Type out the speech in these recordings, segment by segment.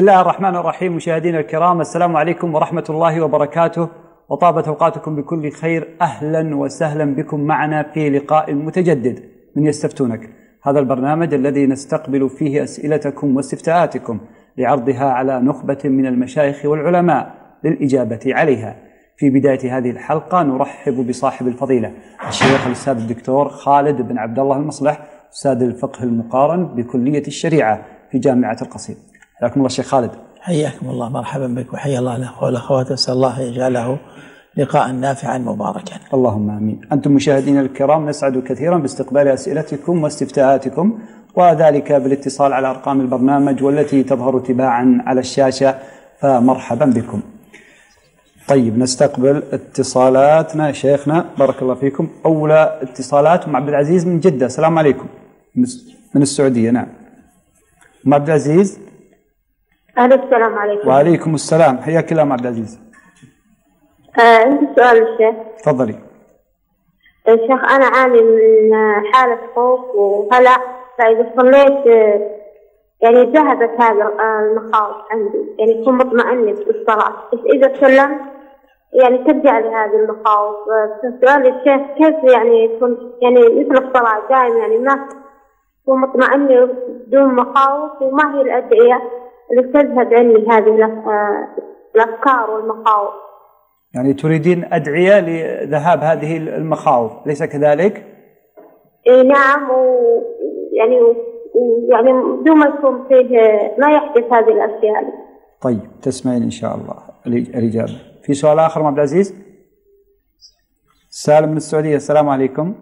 بسم الله الرحمن الرحيم مشاهدينا الكرام السلام عليكم ورحمة الله وبركاته. وطابت أوقاتكم بكل خير أهلا وسهلا بكم معنا في لقاء متجدد من يستفتونك. هذا البرنامج الذي نستقبل فيه أسئلتكم واستفتاءاتكم لعرضها على نخبة من المشايخ والعلماء للإجابة عليها. في بداية هذه الحلقة نرحب بصاحب الفضيلة الشيخ الأستاذ الدكتور خالد بن عبد الله المصلح أستاذ الفقه المقارن بكلية الشريعة في جامعة القصيم. حياكم الله شيخ خالد حياكم الله مرحبا بك وحيا الله الاخوه والاخوات أسأل الله يجعله لقاء نافعا مباركا. اللهم آمين. أنتم مشاهدينا الكرام نسعد كثيرا باستقبال أسئلتكم واستفتاءاتكم وذلك بالاتصال على أرقام البرنامج والتي تظهر تباعا على الشاشة فمرحبا بكم. طيب نستقبل اتصالاتنا شيخنا بارك الله فيكم أولى اتصالات أم عبد العزيز من جدة السلام عليكم من السعودية نعم. أم عبد العزيز أهلا السلام عليكم. وعليكم السلام. حياك الله عبد العزيز آه عندي سؤال للشيخ تفضلي. الشيخ أنا أعاني من حالة خوف وهلع فإذا صليت آه، يعني ذهبت هذا المخاوف عندي. يعني أكون مطمئنة بالصلاة. بس إذا سلمت يعني ترجع لي هذه المخاوف. فسؤال الشيخ كيف يعني يكون يعني مثل الصلاة دائما يعني ما أكون مطمئنة بدون مخاوف وما هي الأدعية؟ اللي تذهب عني هذه آه، الأفكار والمخاوف يعني تريدين أدعية لذهاب هذه المخاوف ليس كذلك؟ إي نعم ويعني يعني بدون ما يكون فيه ما يحدث هذه الأشياء طيب تسمعين إن شاء الله الاجابه. في سؤال آخر عبد العزيز؟ سالم من السعودية السلام عليكم.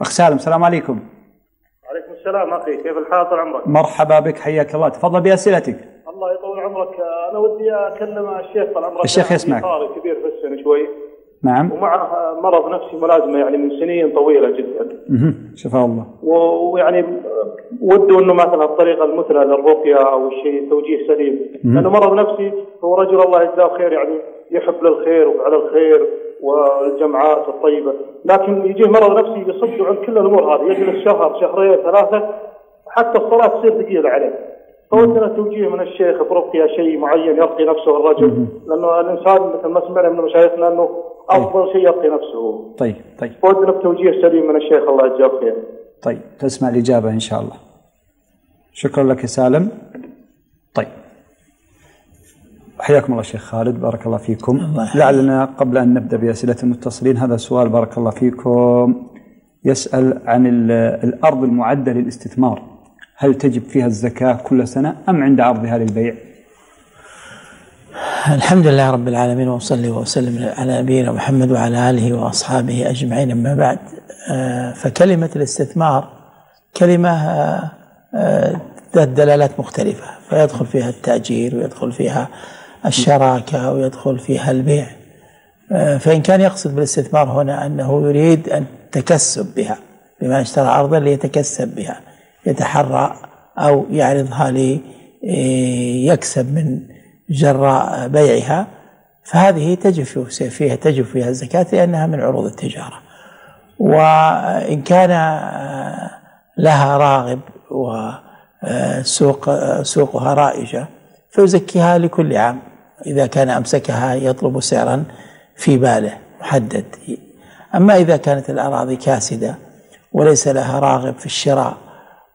أخ سالم السلام عليكم. السلام أخي كيف الحال طال عمرك؟ مرحبا بك حياك الله تفضل باسئلتك. الله يطول عمرك أنا ودي أكلم الشيخ طال عمرك الشيخ يسمعك. كبير في السن شوي. نعم. ومعه مرض نفسي ملازمة يعني من سنين طويلة جدا. أها شفاه الله. ويعني وده إنه مثلا الطريقة المثلى للرقية أو شيء توجيه سليم، لأنه مرض نفسي هو رجل الله يجزاه خير يعني يحب للخير وفعل الخير والجمعات الطيبة، لكن يجيه مرض نفسي يصد عن كل الأمور هذه، يجلس شهر شهرين ثلاثة حتى الصلاة تصير ثقيلة عليه. فودنا توجيه من الشيخ برقية شيء معين يرقي نفسه الرجل، لأنه الإنسان مثل ما سمعنا من مشايخنا أنه أفضل شيء يرقي نفسه. طيب طيب. فودنا بتوجيه سليم من الشيخ الله يجزاه خير. طيب تسمع الإجابة إن شاء الله. شكرا لك يا سالم. طيب. حياكم الله شيخ خالد بارك الله فيكم. الله لعلنا قبل أن نبدأ بأسئلة المتصلين هذا سؤال بارك الله فيكم. يسأل عن الأرض المعدة للاستثمار. هل تجب فيها الزكاة كل سنة أم عند عرضها للبيع؟ الحمد لله رب العالمين وصلي وسلم على نبينا محمد وعلى آله وأصحابه أجمعين. أما بعد آه، فكلمة الاستثمار كلمة آه، آه، ذات دلالات مختلفة. فيدخل فيها التأجير ويدخل فيها الشراكة ويدخل فيها البيع. آه، فإن كان يقصد بالاستثمار هنا أنه يريد أن تكسب بها بما اشترى أرضا ليتكسب بها يتحرى أو يعرضها ليكسب آه، من جراء بيعها. فهذه تجب فيها تجب فيها الزكاة لأنها من عروض التجارة. وإن كان آه، لها راغب وسوق سوقها رائجة فيزكيها لكل عام. إذا كان أمسكها يطلب سعرا في باله محدد. أما إذا كانت الأراضي كاسدة وليس لها راغب في الشراء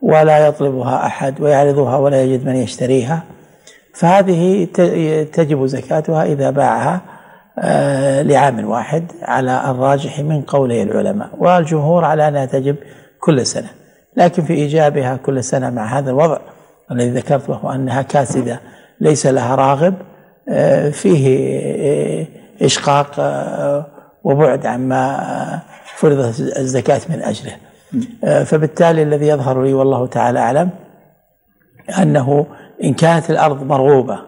ولا يطلبها أحد ويعرضها ولا يجد من يشتريها فهذه تجب زكاتها إذا باعها آه، لعام واحد على الراجح من قولي العلماء. والجمهور على أنها تجب كل سنة. لكن في إيجابها كل سنة مع هذا الوضع الذي ذكرت وهو أنها كاسدة ليس لها راغب فيه آه، إشقاق آه، وبعد عما فرضت الزكاة من أجله. فبالتالي الذي يظهر لي والله تعالى أعلم أنه إن كانت الأرض مرغوبة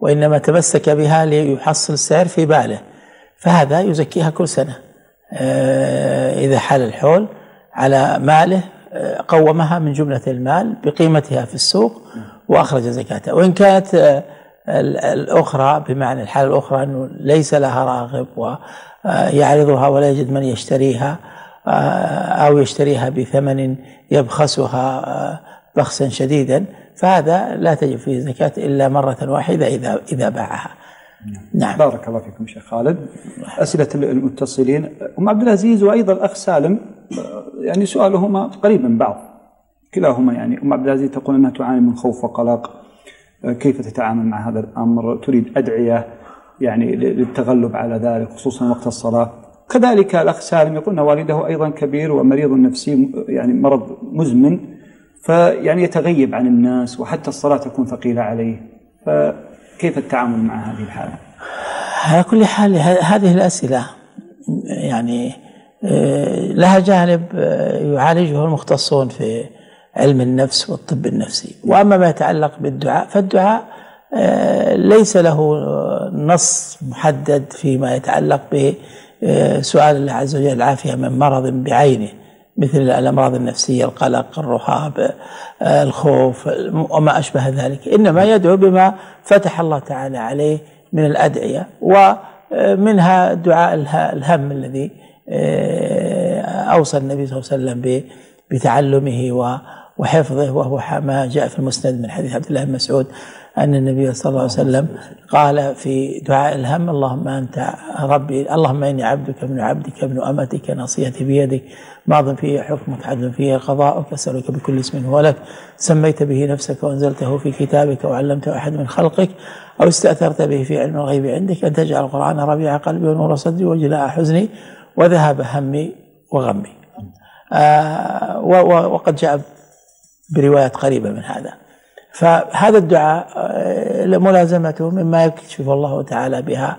وإنما تمسك بها ليحصل السعر في باله فهذا يزكيها كل سنة. إذا حال الحول على ماله قومها من جملة المال بقيمتها في السوق وأخرج زكاتها وإن كانت الأخرى بمعنى الحالة الأخرى أنه ليس لها راغب ويعرضها ولا يجد من يشتريها أو يشتريها بثمن يبخسها بخسا شديدا. فهذا لا تجب فيه زكاة إلا مرة واحدة إذا إذا باعها. نعم. بارك الله فيكم شيخ خالد. أسئلة المتصلين أم عبد العزيز وأيضا الأخ سالم يعني سؤالهما قريب من بعض. كلاهما يعني. أم عبد العزيز تقول أنها تعاني من خوف وقلق. كيف تتعامل مع هذا الأمر؟ تريد أدعية يعني للتغلب على ذلك خصوصا وقت الصلاة. كذلك الأخ سالم يقول أن والده أيضا كبير ومريض نفسي يعني مرض مزمن فيعني يتغيب عن الناس وحتى الصلاة تكون ثقيلة عليه. فكيف التعامل مع هذه الحالة؟ على كل حال هذه الأسئلة يعني آه، لها جانب آه، يعالجه المختصون في علم النفس والطب النفسي. وأما ما يتعلق بالدعاء فالدعاء آه، ليس له نص محدد فيما يتعلق بسؤال الله عز وجل العافية من مرض بعينه مثل الأمراض النفسية القلق الرهاب الخوف وما أشبه ذلك. إنما يدعو بما فتح الله تعالى عليه من الأدعية ومنها دعاء الهم الذي أوصى النبي صلى الله عليه وسلم بتعلمه وحفظه وهو ما جاء في المسند من حديث عبد الله بن مسعود أن النبي صلى الله عليه وسلم قال في دعاء الهم اللهم أنت ربي اللهم إني عبدك ابن عبدك ابن أمتك نصيتي بيدك ماض في حكمك عدل فيه قضاءك أسألك بكل اسم هو لك سميت به نفسك وأنزلته في كتابك وعلمته أحد من خلقك أو استأثرت به في علم الغيب عندك أن تجعل القرآن ربيع قلبي ونور صدري وجلاء حزني وذهب همي وغمي. آه وقد جاء بروايات قريبة من هذا. فهذا الدعاء آه، ملازمته مما يكشف الله تعالى بها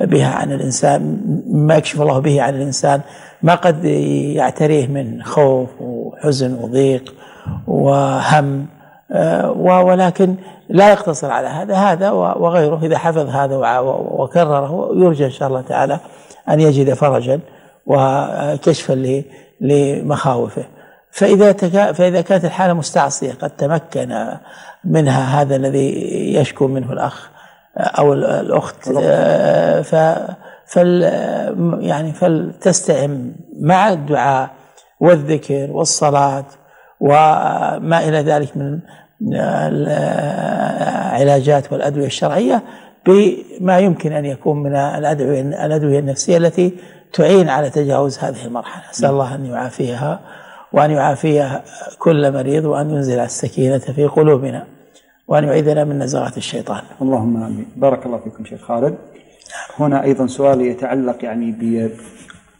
بها عن الإنسان ما يكشف الله به عن الإنسان ما قد يعتريه من خوف وحزن وضيق وهم آه، ولكن لا يقتصر على هذا. هذا وغيره إذا حفظ هذا وكرره يرجى إن شاء الله تعالى أن يجد فرجا وكشفا لمخاوفه. فإذا تكا فإذا كانت الحالة مستعصية قد تمكن منها هذا الذي يشكو منه الأخ أو الأخت ف فل يعني فلتستعن مع الدعاء والذكر والصلاة وما إلى ذلك من العلاجات والأدوية الشرعية بما يمكن أن يكون من الأدوية الأدوية النفسية التي تعين على تجاوز هذه المرحلة. أسأل الله أن يعافيها. وأن يعافي كل مريض وأن ينزل السكينة في قلوبنا وأن يعيذنا من نزغات الشيطان. اللهم آمين. بارك الله فيكم شيخ خالد. هنا أيضا سؤال يتعلق يعني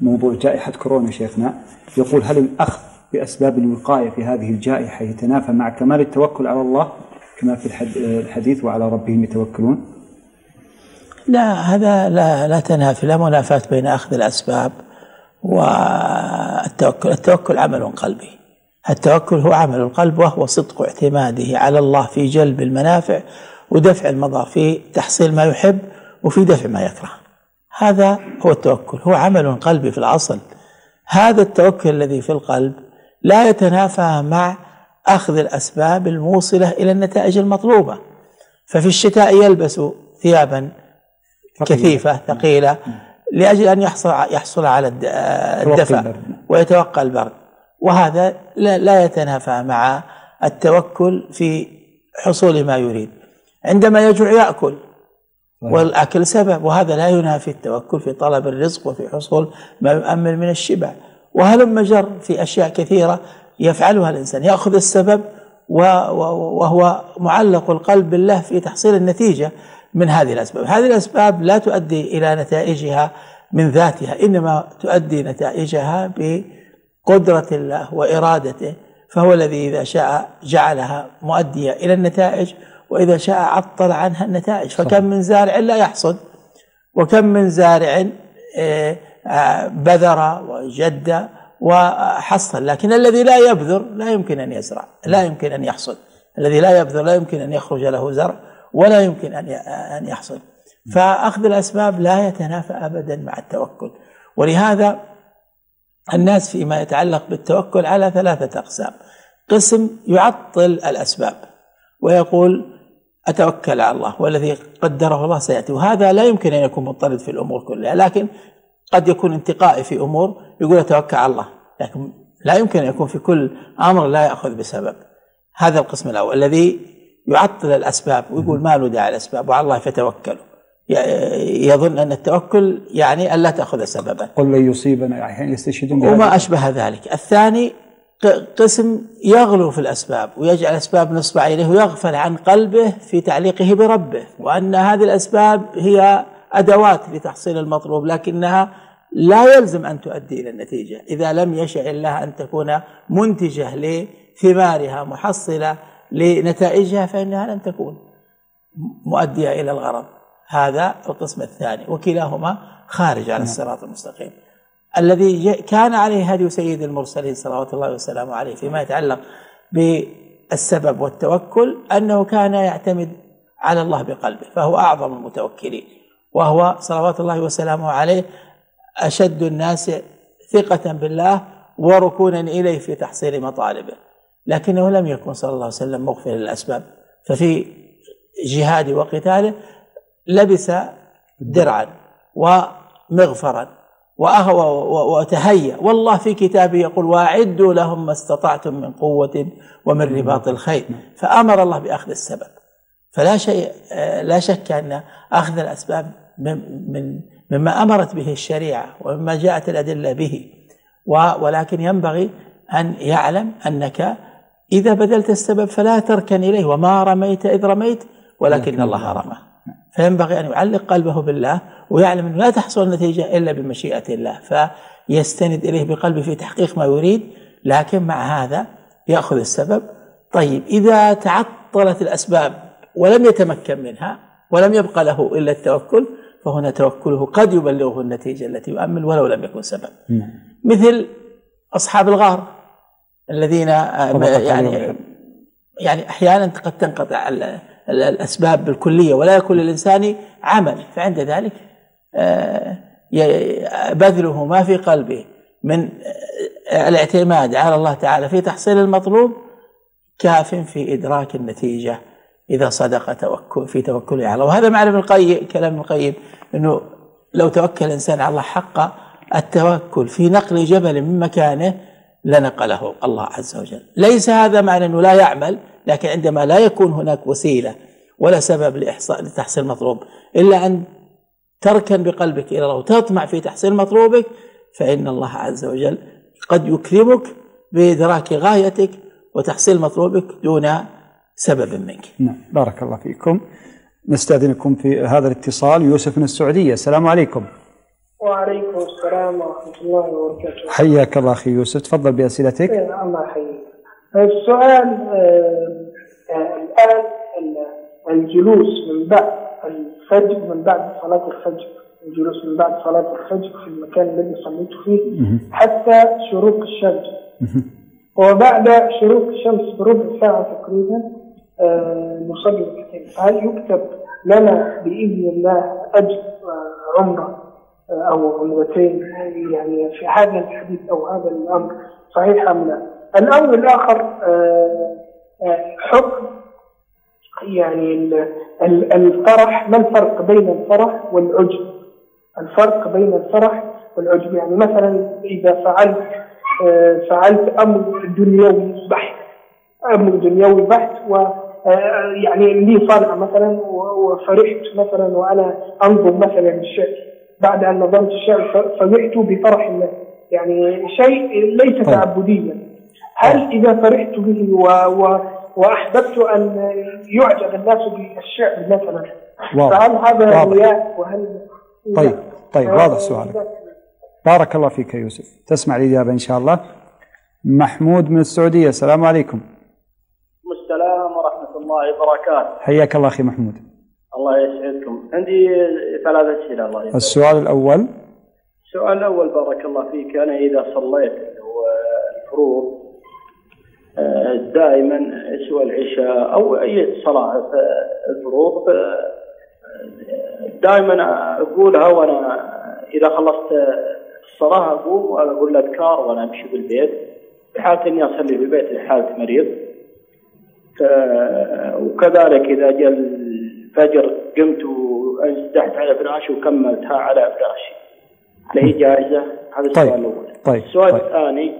بموضوع جائحة كورونا شيخنا. يقول هل الأخذ بأسباب الوقاية في هذه الجائحة يتنافى مع كمال التوكل على الله كما في الحديث وعلى ربهم يتوكلون؟ لا هذا لا لا تنافي لا منافاة بين أخذ الأسباب والتوكل التوكل عمل قلبي. التوكل هو عمل القلب وهو صدق اعتماده على الله في جلب المنافع ودفع المضار في تحصيل ما يحب وفي دفع ما يكره. هذا هو التوكل. هو عمل قلبي في الأصل. هذا التوكل الذي في القلب لا يتنافى مع أخذ الأسباب الموصلة إلى النتائج المطلوبة. ففي الشتاء يلبس ثيابا كثيفة ثقيلة. لأجل أن يحصل يحصل على الدفع ويتوقع البرد. وهذا لا يتنافى مع التوكل في حصول ما يريد. عندما يجوع يأكل. والأكل سبب. وهذا لا ينافي التوكل في طلب الرزق وفي حصول ما يؤمن من الشبع. وهلم جر في أشياء كثيرة يفعلها الإنسان. يأخذ السبب وهو معلق القلب بالله في تحصيل النتيجة. من هذه الأسباب. هذه الأسباب لا تؤدي إلى نتائجها من ذاتها إنما تؤدي نتائجها بقدرة الله وإرادته فهو الذي إذا شاء جعلها مؤدية إلى النتائج وإذا شاء عطل عنها النتائج. فكم من زارع لا يحصد وكم من زارع آه، بذر وجد وحصل. لكن الذي لا يبذر لا يمكن أن يزرع لا يمكن أن يحصد. الذي لا يبذر لا يمكن أن يخرج له زرع. ولا يمكن أن أن يحصل. فأخذ الأسباب لا يتنافى أبدا مع التوكل. ولهذا الناس فيما يتعلق بالتوكل على ثلاثة أقسام. قسم يعطل الأسباب ويقول أتوكل على الله والذي قدره الله سيأتي. وهذا لا يمكن أن يكون مضطرد في الأمور كلها لكن قد يكون انتقائي في أمور يقول أتوكل على الله. لكن لا يمكن أن يكون في كل أمر لا يأخذ بسبب. هذا القسم الأول الذي يعطل الأسباب ويقول ما له داعي الأسباب وعلى الله فتوكلوا يظن أن التوكل يعني أن لا تأخذ سببا. قل لن يصيبنا يعني يستشهدون وما أشبه ذلك. الثاني قسم يغلو في الأسباب ويجعل أسباب نصب عينه ويغفل عن قلبه في تعليقه بربه وأن هذه الأسباب هي أدوات لتحصيل المطلوب لكنها لا يلزم أن تؤدي إلى النتيجة. إذا لم يشاء الله أن تكون منتجة لثمارها محصلة لنتائجها فإنها لن تكون مؤدية إلى الغرض. هذا القسم الثاني وكلاهما خارج عن الصراط المستقيم. الذي كان عليه هدي سيد المرسلين صلوات الله وسلامه عليه فيما يتعلق بالسبب والتوكل أنه كان يعتمد على الله بقلبه فهو أعظم المتوكلين وهو صلوات الله وسلامه عليه أشد الناس ثقة بالله وركونا إليه في تحصيل مطالبه. لكنه لم يكن صلى الله عليه وسلم مغفلا للأسباب. ففي جهاده وقتاله لبس درعا ومغفرا وأهوى وتهيأ. والله في كتابه يقول وأعدوا لهم ما استطعتم من قوة ومن رباط الخيل فأمر الله بأخذ السبب. فلا شيء لا شك أن أخذ الأسباب من من مما أمرت به الشريعة ومما جاءت الأدلة به. ولكن ينبغي أن يعلم أنك إذا بذلت السبب فلا تركن إليه وما رميت إذ رميت ولكن الله رمى. فينبغي أن يعلق قلبه بالله ويعلم أنه لا تحصل النتيجة إلا بمشيئة الله فيستند إليه بقلبه في تحقيق ما يريد لكن مع هذا يأخذ السبب. طيب إذا تعطلت الأسباب ولم يتمكن منها ولم يبقى له إلا التوكل فهنا توكله قد يبلغه النتيجة التي يؤمل ولو لم يكن سبب. مثل أصحاب الغار. الذين آه، يعني. يعني أحيانا قد تنقطع ال- ال- الأسباب بالكلية ولا يكون للإنسان عمل فعند ذلك آه، بذله ما في قلبه من آه، الاعتماد على الله تعالى في تحصيل المطلوب كاف في إدراك النتيجة إذا صدق توكل في توكله على الله وهذا معنى ابن القيم كلام ابن القيم إنه لو توكل الإنسان على الله حق التوكل في نقل جبل من مكانه لنقله الله عز وجل. ليس هذا معنى أنه لا يعمل لكن عندما لا يكون هناك وسيلة ولا سبب لإحصاء لتحصيل المطلوب إلا أن تركن بقلبك إلى الله وتطمع في تحصيل مطلوبك فإن الله عز وجل قد يكرمك بإدراك غايتك وتحصيل مطلوبك دون سبب منك. نعم بارك الله فيكم. نستأذنكم في هذا الاتصال. يوسف من السعودية السلام عليكم. وعليكم السلام ورحمة الله وبركاته. حياك الله أخي يوسف تفضل بأسئلتك. إيه، الله يحييك. السؤال آه، آه، الآن ال- الجلوس من بعد الفجر من بعد صلاة الفجر. الجلوس من بعد صلاة الفجر في المكان الذي صليت فيه حتى شروق الشمس. وبعد شروق الشمس بربع ساعة تقريبا آه، نصلي فهل يكتب لنا بإذن الله أجر عمرة آه، أو عمرتين يعني في هذا الحديث أو هذا الأمر صحيح أم لا؟ الأمر الآخر آه، آه، حكم يعني ال- ال- الفرح ما الفرق بين الفرح والعجب؟ الفرق بين الفرح والعجب يعني مثلا إذا فعلت آه، فعلت أمر دنيوي بحت أمر دنيوي بحت و يعني لي صنعة مثلا وفرحت مثلا وأنا أنظر مثلا الشعر بعد أن نظمت الشعر فرحت بفرح الله يعني شيء ليس طيب. تعبديا هل إذا فرحت به و... و... وأحببت أن يعجب الناس بالشعر مثلا. فهل هذا. رياء وهل طيب. طيب، واضح سؤالك. بارك الله فيك يا يوسف تسمع الإجابة إن شاء الله محمود من السعودية السلام عليكم السلام ورحمة الله وبركاته حياك الله أخي محمود الله يسعدكم. عندي ثلاث أسئلة الله يسعدك. السؤال الأول. السؤال الأول بارك الله فيك. أنا إذا صليت الفروض آه، دائما سوى العشاء أو أي صلاة في الفروض آه، دائما أقولها وأنا إذا خلصت الصلاة أقوم وأقول الأذكار وأنا أمشي بالبيت في حالة إني أصلي في البيت لحالة مريض. وكذلك إذا جاء الفجر قمت وانسدحت على فراشي وكملتها على فراشي هل هي جائزة؟ هذا طيب. السؤال الأول طيب. السؤال طيب. الثاني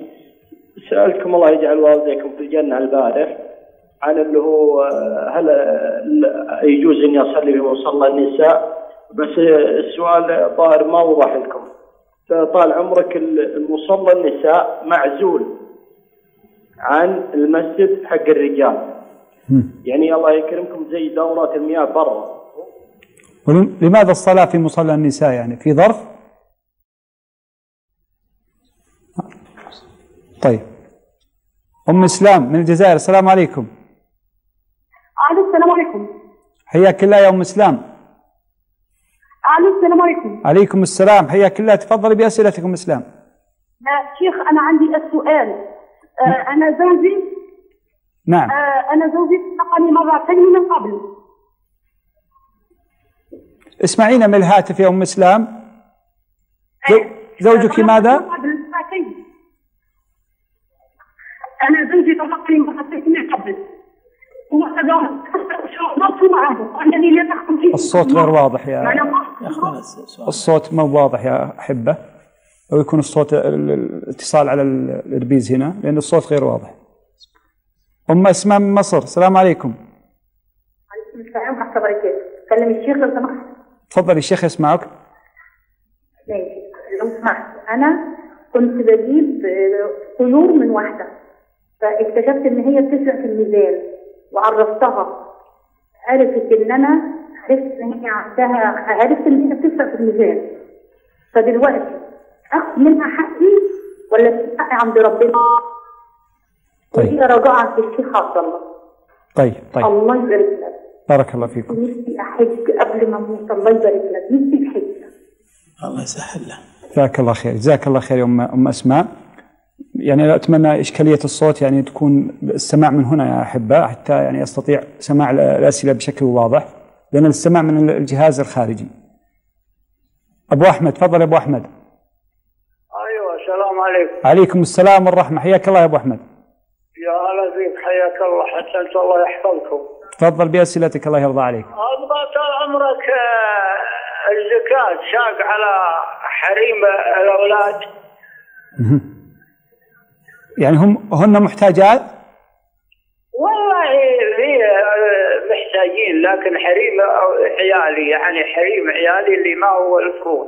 سألكم الله يجعل والديكم في الجنة البارح عن اللي هو هل يجوز اني اصلي في مصلى النساء بس السؤال ظاهر ما وضح لكم طال عمرك المصلى النساء معزول عن المسجد حق الرجال يعني الله يكرمكم زي دورات المياه برا. لماذا الصلاة في مصلى النساء يعني؟ في ظرف؟ طيب. أم إسلام من الجزائر السلام عليكم. ألو السلام عليكم. حياك الله يا أم إسلام. ألو السلام عليكم. عليكم السلام. حياك الله. تفضلي بأسئلتك أم إسلام. آه، شيخ أنا عندي السؤال. آه، أنا زوجي نعم. آه، أنا زوجي طلقني مرتين من قبل. اسمعينا من الهاتف يا أم إسلام. زو- زوجك ماذا؟ أنا زوجي طلقني مرتين من قبل. الصوت غير واضح يا يا الصوت ما هو واضح يا أحبة. أو يكون الصوت ال- ال- الاتصال على ال- الإربيز هنا لأن الصوت غير واضح. أم أسماء من مصر. السلام عليكم. عليكم السلام ورحمة الله وبركاته. كلم الشيخ لو سمحت. تفضل الشيخ يسمعك. ماشي. لو سمحت. أنا كنت بجيب آه، طيور من واحدة فاكتشفت إن هي بتسرق في الميزان وعرفتها. عرفت إن أنا عرفت إن هي عندها عرفت إن هي بتسرق في الميزان. فدلوقتي اخد منها حقي ولا حقي عند ربنا؟ طيب. وهي راجعه في الشيخ عبد الله. طيب طيب. الله يبارك لك. بارك الله فيكم. نفسي أحج قبل ما أموت الله يبارك لك. نفسي احج الله يسهل له. جزاك الله خير. جزاك الله خير يا ام أم أسماء. يعني أتمنى إشكالية الصوت يعني تكون السماع من هنا يا احباء حتى يعني أستطيع سماع ال- الأسئلة بشكل واضح لأن السماع من الجهاز الخارجي. أبو أحمد تفضل يا أبو أحمد. أيوه السلام عليكم. عليكم السلام والرحمة. حياك الله يا أبو أحمد. يا هلا فيك حياك الله حتى أنت الله يحفظكم. تفضل بأسئلتك الله يرضى عليك. أبغى طال عمرك آه، الزكاة شاق على حريم الأولاد. يعني هم هن محتاجات؟ والله في آه، محتاجين لكن حريم عيالي يعني حريم عيالي اللي ما هو الفروض.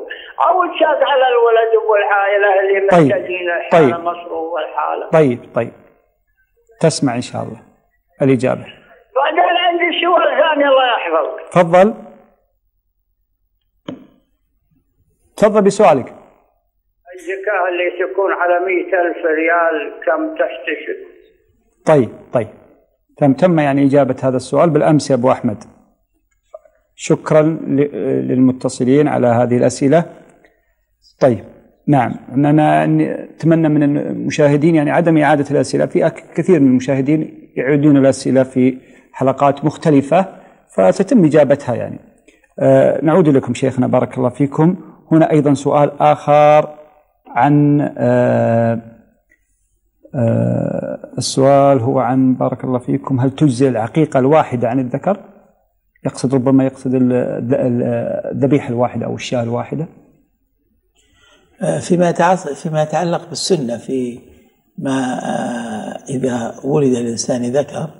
أو تشاق على الولد والعائلة اللي طيب. محتاجين الحاله طيب. مصروف والحالة. طيب طيب. تسمع إن شاء الله الإجابة. بعدين عندي سؤال ثاني الله يحفظك. تفضل. تفضل بسؤالك. الزكاة اللي تكون على مئة ألف ريال كم تحتسب؟ طيب طيب. تم تم يعني إجابة هذا السؤال بالأمس يا أبو أحمد. شكرا للمتصلين على هذه الأسئلة. طيب نعم. أننا نتمنى من المشاهدين يعني عدم إعادة الأسئلة. في كثير من المشاهدين يعيدون الأسئلة في حلقات مختلفة فتتم إجابتها يعني. آه نعود لكم شيخنا بارك الله فيكم. هنا أيضا سؤال آخر عن آه آه السؤال هو عن بارك الله فيكم هل تجزي العقيقة الواحدة عن الذكر؟ يقصد ربما يقصد ال- ال- الذبيحة الواحدة أو الشاة الواحدة. فيما يتعلق فيما يتعلق بالسنة في ما آه، إذا ولد الإنسان ذكر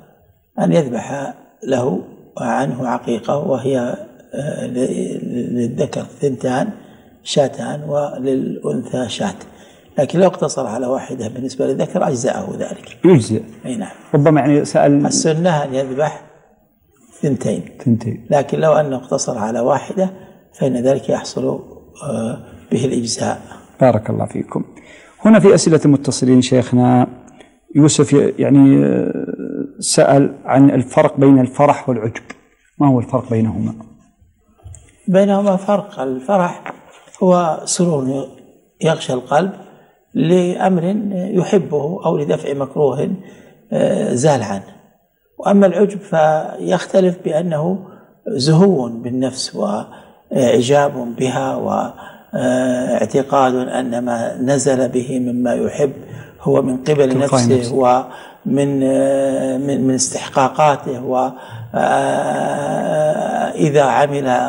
أن يذبح له عنه عقيقة وهي آه، للذكر ثنتان شاتان وللأنثى شاة لكن لو اقتصر على واحدة بالنسبة للذكر أجزأه ذلك. يجزئ أي نعم. ربما يعني سأل السنة أن يذبح ثنتين. ثنتين. لكن لو انه اقتصر على واحدة فإن ذلك يحصل آه، به الإجزاء. بارك الله فيكم. هنا في أسئلة المتصلين شيخنا يوسف يعني آه، سأل عن الفرق بين الفرح والعجب. ما هو الفرق بينهما؟ بينهما فرق. الفرح هو سرور يغشى القلب لأمر يحبه أو لدفع مكروه آه، زال عنه وأما العجب فيختلف بأنه زهو بالنفس وإعجاب بها واعتقاد أن ما نزل به مما يحب هو من قبل نفسه نفسه. ومن آه، من من استحقاقاته وإذا عمل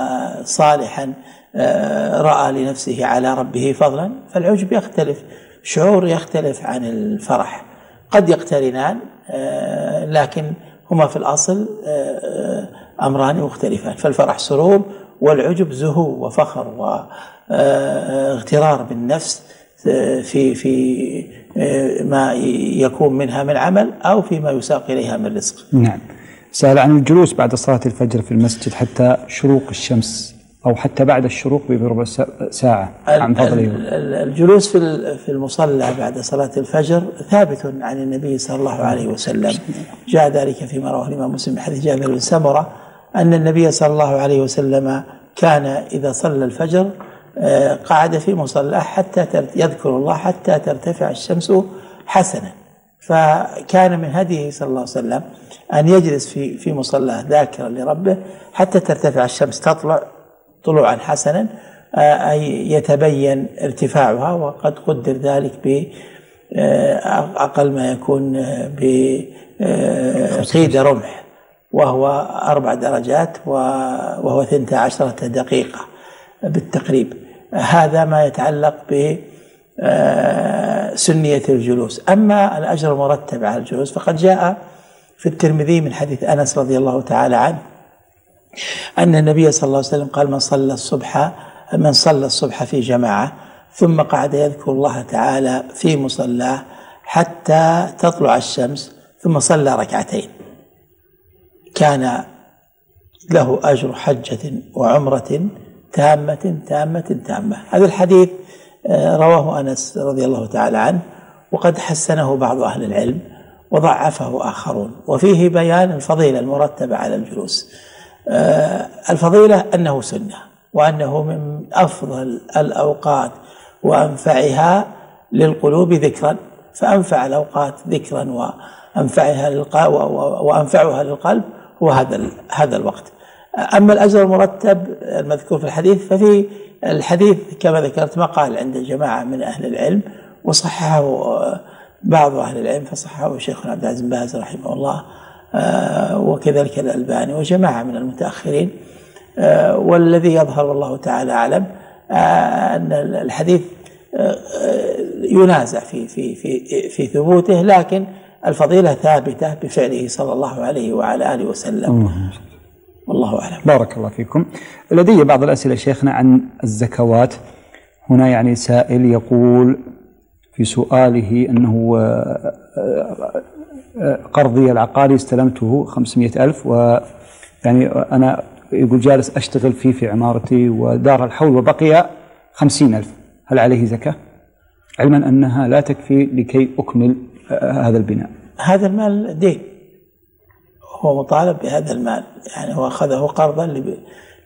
صالحا آه، رأى لنفسه على ربه فضلا فالعجب يختلف شعور يختلف عن الفرح قد يقترنان آه، لكن هما في الأصل آه، آه، أمران مختلفان فالفرح سرور والعجب زهو وفخر واغترار بالنفس في في ما يكون منها من عمل أو فيما يساق إليها من رزق. نعم. سأل عن الجلوس بعد صلاة الفجر في المسجد حتى شروق الشمس أو حتى بعد الشروق بربع ساعة. عن فضله. الجلوس في في المصلى بعد صلاة الفجر ثابت عن النبي صلى الله عليه وسلم. جاء ذلك فيما رواه الإمام مسلم من حديث جابر بن سمرة أن النبي صلى الله عليه وسلم كان إذا صلى الفجر آه، قعد في مصلاه حتى يذكر الله حتى ترتفع الشمس حسنا. فكان من هديه صلى الله عليه وسلم أن يجلس في في مصلاه ذاكرا لربه حتى ترتفع الشمس تطلع طلوعا حسنا آه، أي يتبين ارتفاعها وقد قدر ذلك ب آه، أقل ما يكون بقيد رمح. وهو أربع درجات وهو ثنتا عشرة دقيقة بالتقريب. هذا ما يتعلق ب آه، سنية الجلوس. أما الأجر المرتب على الجلوس فقد جاء في الترمذي من حديث أنس رضي الله تعالى عنه أن النبي صلى الله عليه وسلم قال من صلى الصبح من صلى الصبح في جماعة ثم قعد يذكر الله تعالى في مصلاه حتى تطلع الشمس ثم صلى ركعتين. كان له أجر حجة وعمرة تامة تامة تامة. هذا الحديث آه، رواه أنس رضي الله تعالى عنه وقد حسنه بعض أهل العلم وضعفه آخرون. وفيه بيان الفضيلة المرتبة على الجلوس. آه، الفضيلة أنه سنة وأنه من أفضل الأوقات وأنفعها للقلوب ذكرا. فأنفع الأوقات ذكرا وأنفعها وأنفعها للقلب. هو هذا هذا الوقت. أما الأجر المرتب المذكور في الحديث ففي الحديث كما ذكرت مقال عند جماعة من أهل العلم وصححه بعض أهل العلم فصححه شيخنا عبد العزيز بن باز رحمه الله آه، وكذلك الألباني وجماعة من المتأخرين آه، والذي يظهر والله تعالى أعلم آه، أن الحديث ينازع في في في في ثبوته لكن الفضيلة ثابتة بفعله صلى الله عليه وعلى آله وسلم. والله أعلم. بارك الله فيكم. لدي بعض الأسئلة شيخنا عن الزكوات. هنا يعني سائل يقول في سؤاله أنه آه، آه، آه، قرضي العقاري استلمته خمسمائة ألف ويعني أنا يقول جالس أشتغل فيه في عمارتي ودار الحول وبقي خمسين ألف. هل عليه زكاة؟ علما أنها لا تكفي لكي أكمل هذا البناء. هذا المال دين. هو مطالب بهذا المال يعني هو أخذه قرضا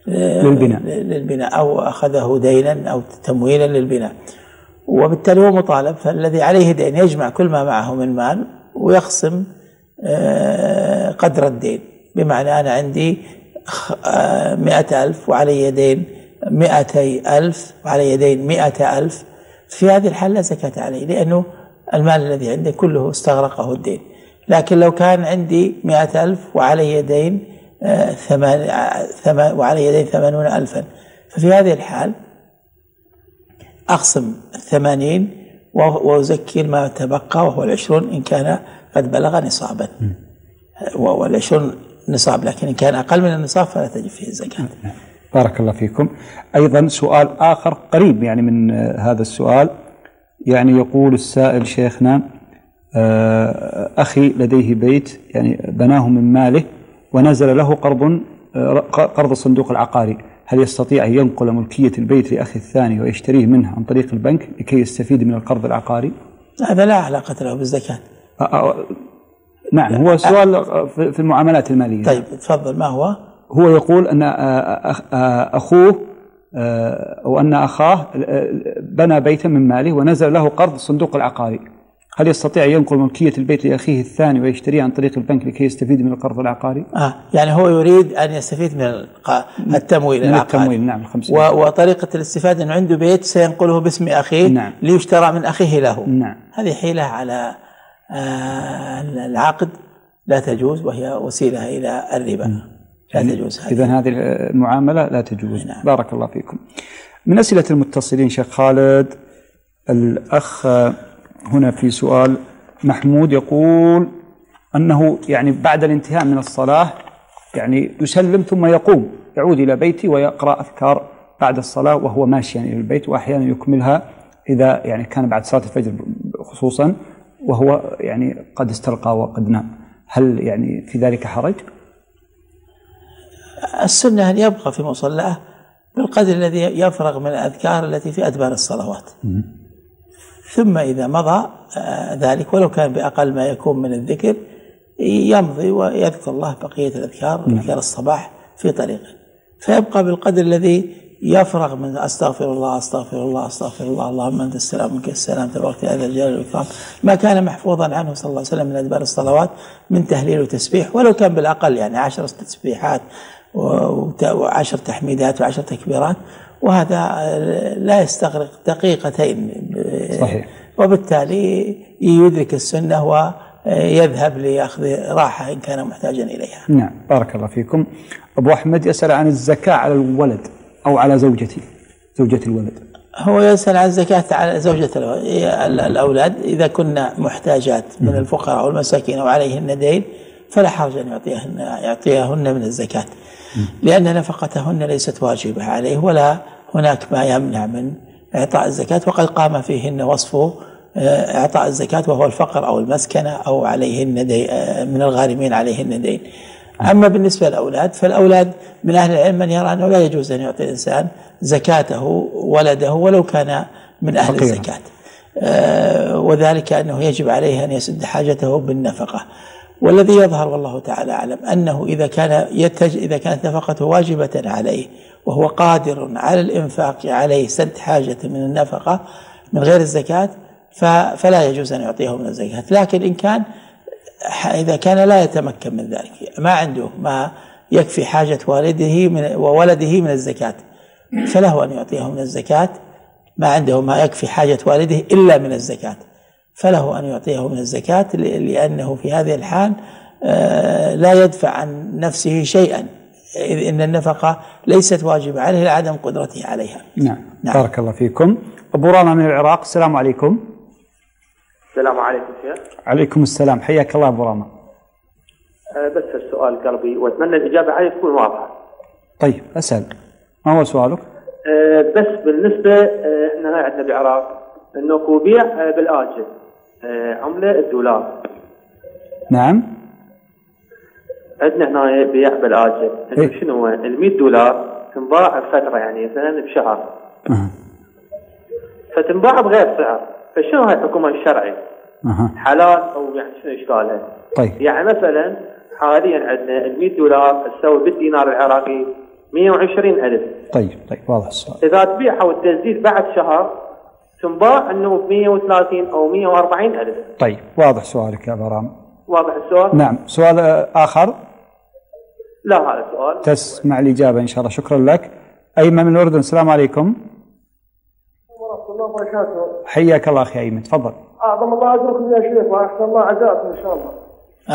للبناء. للبناء أو أخذه دينا أو تمويلا للبناء. وبالتالي هو مطالب فالذي عليه دين يجمع كل ما معه من مال ويخصم آه، قدر الدين. بمعنى أنا عندي آه، مئة ألف وعلي دين مئتي ألف وعلي دين مئة ألف. في هذه الحالة زكاة عليه لأنه المال الذي عنده كله استغرقه الدين. لكن لو كان عندي مئة ألف وعلي يدين آه، ثمان ثمان وعلي يدين ثمانون ألفا. ففي هذه الحال أقسم الثمانين وأزكي ما تبقى وهو العشرون إن كان قد بلغ نصابا. والعشرون نصاب لكن إن كان أقل من النصاب فلا تجب فيه الزكاة. بارك الله فيكم. أيضا سؤال آخر قريب يعني من هذا السؤال. يعني يقول السائل شيخنا آه، أخي لديه بيت يعني بناه من ماله ونزل له قرض آه، قرض الصندوق العقاري. هل يستطيع أن ينقل ملكية البيت لأخي الثاني ويشتريه منه عن طريق البنك لكي يستفيد من القرض العقاري؟ هذا لا علاقة له بالزكاة. آه، نعم هو سؤال في المعاملات المالية. طيب تفضل ما هو؟ هو يقول أن أخوه أو أن أخاه بنى بيتا من ماله ونزل له قرض الصندوق العقاري. هل يستطيع ينقل ملكية البيت لأخيه الثاني ويشتريه عن طريق البنك لكي يستفيد من القرض العقاري؟ آه يعني هو يريد أن يستفيد من التمويل من العقاري. التمويل نعم وطريقة الاستفادة أنه عنده بيت سينقله باسم أخيه نعم. ليشترى من أخيه له. نعم. هذه حيلة على آه العقد لا تجوز وهي وسيلة إلى الربا. لا يعني تجوز هذه. إذا هذه المعاملة لا تجوز. نعم. بارك الله فيكم. من أسئلة المتصلين شيخ خالد الأخ هنا في سؤال. محمود يقول أنه يعني بعد الانتهاء من الصلاة يعني يسلم ثم يقوم يعود إلى بيته ويقرأ أذكار بعد الصلاة وهو ماشيا إلى البيت وأحيانا يكملها إذا يعني كان بعد صلاة الفجر خصوصا وهو يعني قد استلقى وقد نام. هل يعني في ذلك حرج؟ السنة أن يبقى في مصلاه؟ بالقدر الذي يفرغ من الأذكار التي في أدبار الصلوات. ثم إذا مضى آه، ذلك ولو كان بأقل ما يكون من الذكر يمضي ويذكر الله بقية الأذكار أذكار الصباح في طريقه. فيبقى بالقدر الذي يفرغ من أستغفر الله أستغفر الله أستغفر الله اللهم أنت السلام منك السلام تبارك يا ذا الجلال والإكرام. ما كان محفوظا عنه صلى الله عليه وسلم من أدبار الصلوات من تهليل وتسبيح ولو كان بالأقل يعني عشر تسبيحات وعشر تحميدات وعشر تكبيرات وهذا لا يستغرق دقيقتين. صحيح. وبالتالي يدرك السنة ويذهب ليأخذ راحة إن كان محتاجا إليها. نعم بارك الله فيكم. أبو أحمد يسأل عن الزكاة على الولد أو على زوجتي زوجة الولد. هو يسأل عن الزكاة على زوجة الأولاد. إذا كنا محتاجات من الفقراء والمساكين أو عليهن دين فلا حرج أن يعطيهن يعطيهن من الزكاة. لأن نفقتهن ليست واجبة عليه ولا هناك ما يمنع من إعطاء الزكاة وقد قام فيهن وصف آه، إعطاء الزكاة وهو الفقر أو المسكنة أو عليهن آه، من الغارمين عليهن دين. أما بالنسبة للأولاد فالأولاد من أهل العلم من يرى أنه لا يجوز أن يعطي الإنسان زكاته ولده ولو كان من أهل فقيرا. الزكاة. آه وذلك أنه يجب عليه أن يسد حاجته بالنفقة. والذي يظهر والله تعالى أعلم أنه إذا كان يتج إذا كانت نفقته واجبة عليه وهو قادر على الإنفاق عليه سد حاجة من النفقة من غير الزكاة فلا يجوز أن يعطيه من الزكاة. لكن إن كان إذا كان لا يتمكن من ذلك ما عنده ما يكفي حاجة والده من وولده من الزكاة فله أن يعطيه من الزكاة. ما عنده ما يكفي حاجة والده إلا من الزكاة. فله أن يعطيه من الزكاة لأنه في هذه الحال آه، لا يدفع عن نفسه شيئا. إذ إن النفقة ليست واجبة عليه لعدم قدرته عليها. نعم. نعم. بارك الله فيكم. أبو رانا من العراق السلام عليكم. السلام عليكم شيخ. عليكم السلام. حياك الله أبو راما أه بس السؤال قلبي وأتمنى الإجابة عليه تكون واضحة. طيب أسأل. ما هو سؤالك؟ أه بس بالنسبة أه إحنا هنا عندنا بالعراق إنه بيع بالآجل. أه عملة الدولار نعم عندنا هنا بيع بالاجل إيه؟ شنو ال 100 دولار تنباع بفترة يعني مثلا بشهر أه. فتنباع بغير سعر فشنو هاي الحكومة الشرعي؟ أه. حلال أو يعني شنو اشكالها؟ طيب يعني مثلا حاليا عندنا ال 100 دولار تساوي بالدينار العراقي 120 ألف طيب طيب واضح السؤال إذا تبيعها وتزيد بعد شهر تنباع أنه ب 130 أو 140 ألف. طيب واضح سؤالك يا برام واضح السؤال؟ نعم سؤال آخر؟ لا هذا سؤال تسمع الإجابة إن شاء الله. شكرا لك. أيمن من الأردن السلام عليكم. الله وبركاته. حياك الله أخي أيمن تفضل. أعظم الله أجركم يا شيخ وأحسن الله عزاكم إن شاء الله.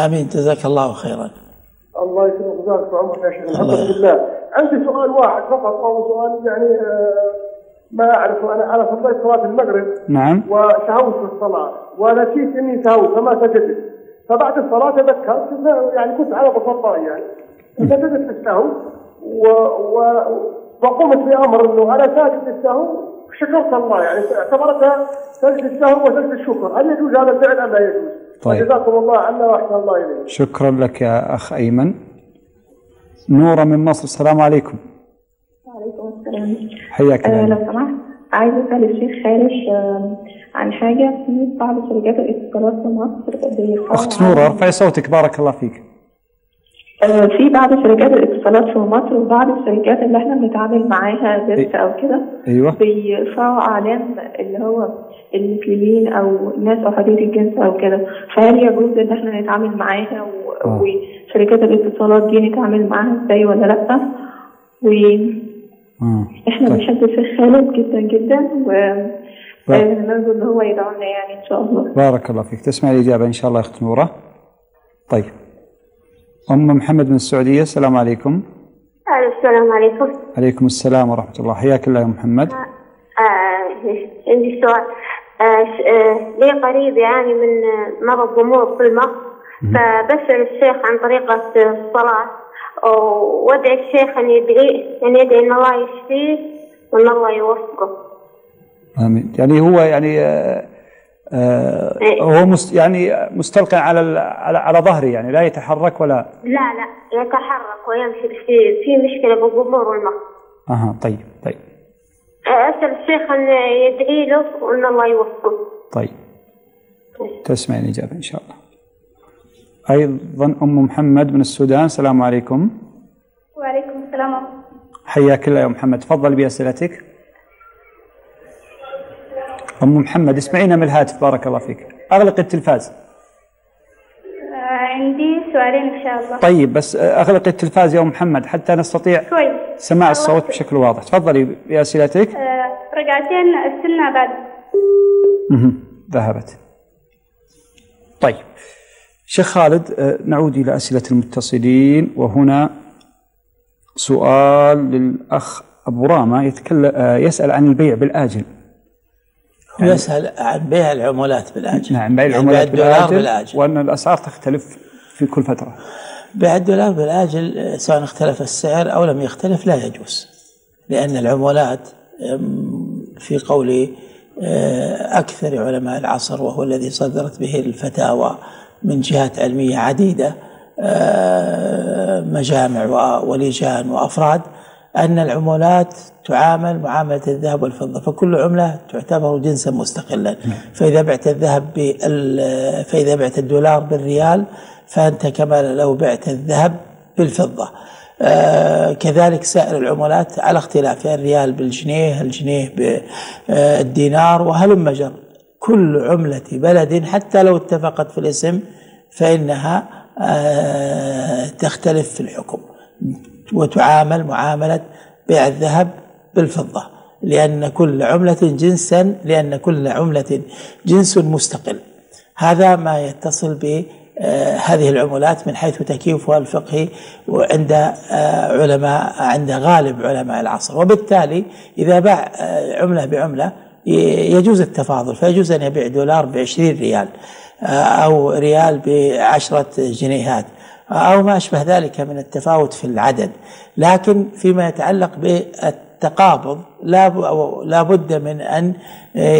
آمين جزاك الله خيرا. الله يسلمك ويبارك في عمرك يا شيخ. الحمد لله. عندي سؤال واحد فقط أو سؤال يعني آه، ما أعرف أنا أنا صليت صلاة المغرب. نعم. وسهوت في الصلاة ونسيت إني سهوت فما سجدت. فبعد الصلاة تذكرت يعني كنت على بسطاء يعني. سجدت للسهو و... و... وقمت بأمر إنه أنا ساجد للسهو شكرت الله يعني اعتبرتها سجد السهو وسجد الشكر. هل يجوز هذا الفعل أم لا يجوز؟ طيب. جزاكم الله عنا وأحسن الله اليكم شكرا لك يا أخ أيمن. نورة من مصر السلام عليكم. وعليكم السلام. حياك الله. آه لو سمحت عايز أسأل الشيخ خالد آه عن حاجة في بعض شركات الاتصالات في مصر أخت نورة ارفعي صوتك بارك الله فيك. آه، في بعض شركات الاتصالات في مصر وبعض الشركات اللي إحنا بنتعامل معاها بس أو كده أيوه. بيرفعوا إعلان اللي هو المثليين أو ناس احاديه الجنس أو كده. فهل يجوز إن إحنا نتعامل معاها و... وشركات الاتصالات دي نتعامل معاها إزاي ولا لأ؟ و آه. إحنا طيب. بنحب الشيخ خالد جدا جدا و نرجو إن هو يدعو لنا يعني إن شاء الله. بارك الله فيك. تسمع الإجابة إن شاء الله يا اخت نوره طيب. أم محمد من السعودية السلام عليكم. السلام عليكم. عليكم السلام ورحمة الله. حياك الله يا محمد. آه عندي سؤال. آه آه لي قريب يعاني من مرض ضمور في المخ. فبسأل الشيخ عن طريقة الصلاة. وادعي الشيخ أن يدعي أن يدعي أن الله يشفيه وأن الله يوفقه. آمين. يعني هو يعني آه، آه، إيه. هو مست يعني مستلقى على على على ظهره يعني لا يتحرك ولا؟ لا لا يتحرك ويمشي في في مشكلة بالقبور والمخ. أها طيب طيب. أسأل الشيخ أن يدعي له وأن الله يوفقه. طيب. تسمع الإجابة إن شاء الله. أيضا أم محمد من السودان. السلام عليكم. وعليكم السلام. حياك الله يا محمد. تفضل بأسئلتك. أم محمد اسمعينا من الهاتف. بارك الله فيك. أغلق التلفاز. آه، عندي سؤالين إن شاء الله. طيب بس أغلق التلفاز يا أم محمد حتى نستطيع كويس سماع الصوت بشكل واضح. تفضلي بأسئلتك. آه، ركعتين السنة بعد. ذهبت. طيب. شيخ خالد آه، نعود إلى أسئلة المتصلين وهنا سؤال للأخ أبو راما يتكلم آه، يسأل عن البيع بالآجل. يسأل عن بيع العملات بالآجل. نعم بيع يعني العملات بالآجل, بالآجل. وأن الأسعار تختلف في كل فترة. بيع الدولار بالآجل آه، سواء اختلف السعر أو لم يختلف لا يجوز. لأن العملات في قول أكثر علماء العصر وهو الذي صدرت به الفتاوى من جهات علمية عديدة آه، مجامع ولجان وأفراد أن العملات تعامل معاملة الذهب والفضة. فكل عملة تعتبر جنسا مستقلا. فإذا بعت الذهب بال فإذا بعت الدولار بالريال فأنت كما لو بعت الذهب بالفضة. آه، كذلك سائر العملات على اختلافها الريال بالجنيه الجنيه بالدينار وهلم جر. كل عملة بلد حتى لو اتفقت في الاسم فإنها آه، تختلف في الحكم وتعامل معاملة بيع الذهب بالفضة لأن كل عملة جنسا لأن كل عملة جنس مستقل. هذا ما يتصل ب آه، هذه العملات من حيث تكييفها الفقهي وعند آه، علماء عند غالب علماء العصر. وبالتالي إذا باع عملة بعملة يجوز التفاضل فيجوز أن يبيع دولار بعشرين ريال آه، أو ريال بعشرة جنيهات أو ما أشبه ذلك من التفاوت في العدد. لكن فيما يتعلق بالتقابض لا بد من أن آه،